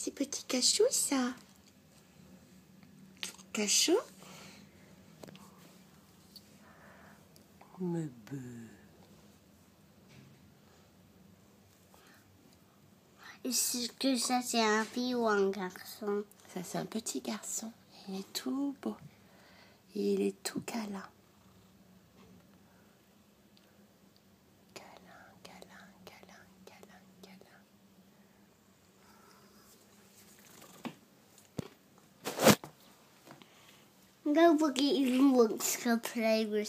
C'est petit cachou, ça. Cachou Me Est-ce que ça, c'est un fille ou un garçon? Ça, c'est un petit garçon. Il est tout beau. Il est tout. Câlin, Nobody even wants to play with